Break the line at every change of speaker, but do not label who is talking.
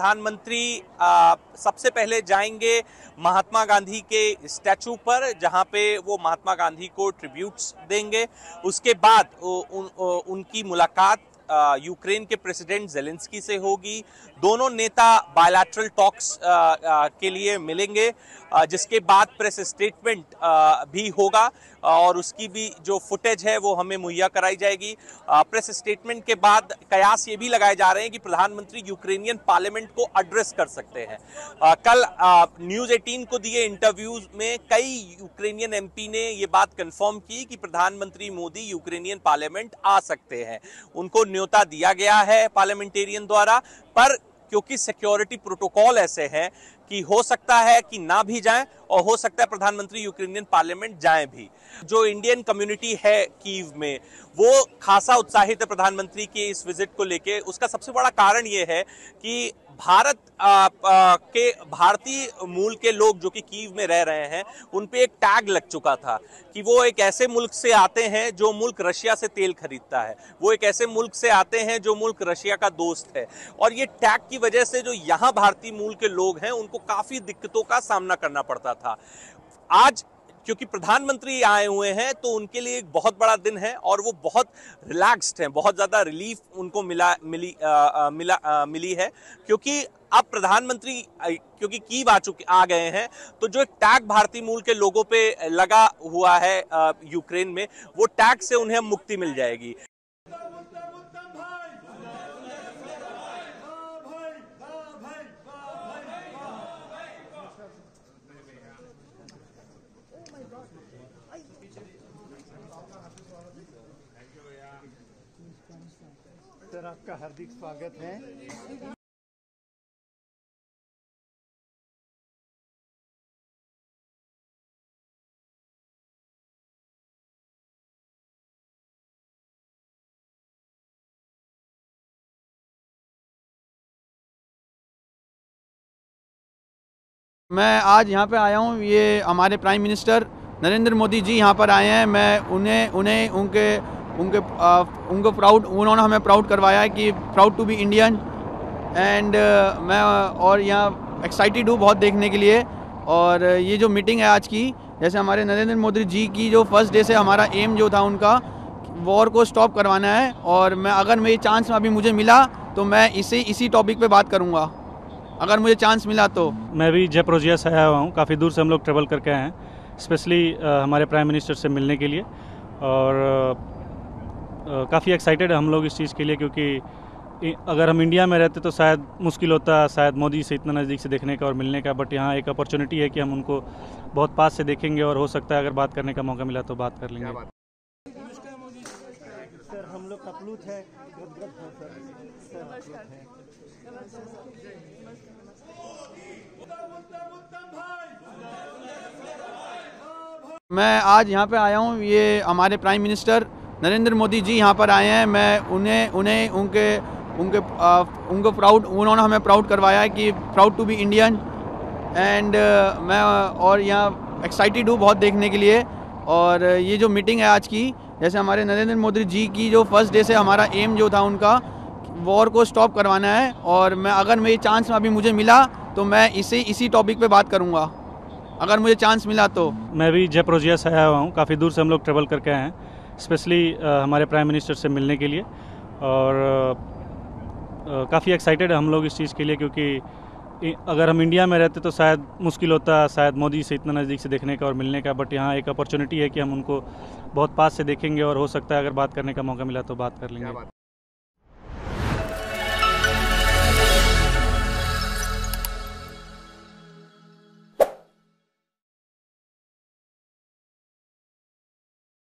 प्रधानमंत्री सबसे पहले जाएँगे महात्मा गांधी के स्टैचू पर जहाँ पे वो महात्मा गांधी को ट्रिब्यूट्स देंगे। उसके बाद उन, उनकी मुलाकात यूक्रेन के प्रेसिडेंट जेलेंस्की से होगी। दोनों नेता बायलैटरल टॉक्स के लिए मिलेंगे जिसके बाद प्रेस स्टेटमेंट भी होगा। और उसकी भी जो फुटेज है, वो हमें मुहैया कराई जाएगी। प्रेस स्टेटमेंट के बाद कयास ये भी लगाए जा रहे हैं कि प्रधानमंत्री यूक्रेनियन पार्लियामेंट को एड्रेस कर सकते हैं। कल न्यूज़ 18 को दिए इंटरव्यूज़ में कई यूक्रेनियन एमपी ने ये बात कंफर्म की कि प्रधानमंत्री मोदी यूक्रेनियन पार्लियामेंट आ सकते हैं। उनको न्योता दिया गया है पार्लियामेंटेरियन द्वारा, पर क्योंकि सिक्योरिटी प्रोटोकॉल ऐसे हैं कि हो सकता है कि ना भी जाएँ और हो सकता है प्रधानमंत्री यूक्रेनियन पार्लियामेंट जाएँ भी। जो इंडियन कम्युनिटी है कीव में, वो खासा उत्साहित है प्रधानमंत्री के इस विज़िट को लेके। उसका सबसे बड़ा कारण ये है कि भारत आ, आ, के भारतीय मूल के लोग जो कि कीव में रह रहे हैं उन पे एक टैग लग चुका था कि वो एक ऐसे मुल्क से आते हैं जो मुल्क रशिया से तेल खरीदता है। वो एक ऐसे मुल्क से आते हैं जो मुल्क रशिया का दोस्त है। और ये टैग की वजह से जो यहाँ भारतीय मूल के लोग हैं उनको काफ़ी दिक्कतों का सामना करना पड़ता था। आज क्योंकि प्रधानमंत्री आए हुए हैं तो उनके लिए एक बहुत बड़ा दिन है और वो बहुत रिलैक्स्ड हैं बहुत ज़्यादा रिलीफ उनको मिला मिली आ, आ, मिला आ, मिली है। क्योंकि अब प्रधानमंत्री क्योंकि कीव आ चुके आ गए हैं तो जो एक टैग भारतीय मूल के लोगों पे लगा हुआ है यूक्रेन में वो टैग से उन्हें मुक्ति मिल जाएगी।
सर, आपका हार्दिक स्वागत है।
मैं आज यहाँ पे आया हूँ। ये हमारे प्राइम मिनिस्टर नरेंद्र मोदी जी यहाँ पर आए हैं। मैं उन्हें उन्हें, उनके उनके उनको प्राउड उन्होंने हमें प्राउड करवाया है कि proud to be Indian and मैं और यहाँ एक्साइटेड हूँ बहुत देखने के लिए. और ये जो मीटिंग है आज की, जैसे हमारे नरेंद्र मोदी जी की जो फ़र्स्ट डे से हमारा एम जो था उनका वॉर को स्टॉप करवाना है. और मैं, अगर मेरी चांस अभी मुझे मिला तो मैं इसी इसी टॉपिक पे बात करूँगा. अगर मुझे चांस मिला तो.
मैं भी जयप्रोजिया से आया हुआ हूँ. काफ़ी दूर से हम लोग ट्रेवल करके आए हैं स्पेशली हमारे प्राइम मिनिस्टर से मिलने के लिए. और काफ़ी एक्साइटेड है हम लोग इस चीज़ के लिए क्योंकि अगर हम इंडिया में रहते तो शायद मुश्किल होता शायद मोदी से इतना नज़दीक से देखने का और मिलने का बट यहाँ एक अपॉर्चुनिटी है कि हम उनको बहुत पास से देखेंगे और हो सकता है अगर बात करने का मौका मिला तो बात कर लेंगे।
सर हम लोग कपलूत है।
मैं आज यहाँ पे आया हूँ ये हमारे प्राइम मिनिस्टर नरेंद्र मोदी जी यहाँ पर आए हैं। मैं उन्हें उन्हें, उनके उनके उनको प्राउड उन्होंने हमें प्राउड करवाया है कि proud to be Indian and मैं, और यहाँ एक्साइटेड हूँ बहुत देखने के लिए। और ये जो मीटिंग है आज की, जैसे हमारे नरेंद्र मोदी जी की जो फ़र्स्ट डे से हमारा एम जो था उनका वॉर को स्टॉप करवाना है। और मैं, अगर मेरी चांस अभी मुझे मिला तो मैं इसी इसी टॉपिक पे बात करूँगा। अगर मुझे चांस मिला तो।
मैं भी जयप्रोजिया से आया हुआ हूँ। काफ़ी दूर से हम लोग ट्रेवल करके आए हैं। स्पेशली हमारे प्राइम मिनिस्टर से मिलने के लिए। और काफ़ी एक्साइटेड हम लोग इस चीज़ के लिए क्योंकि अगर हम इंडिया में रहते तो शायद मुश्किल होता, शायद मोदी से इतना नज़दीक से देखने का और मिलने का बट यहाँ एक अपॉर्चुनिटी है कि हम उनको बहुत पास से देखेंगे और हो सकता है अगर बात करने का मौका मिला तो बात कर लेंगे।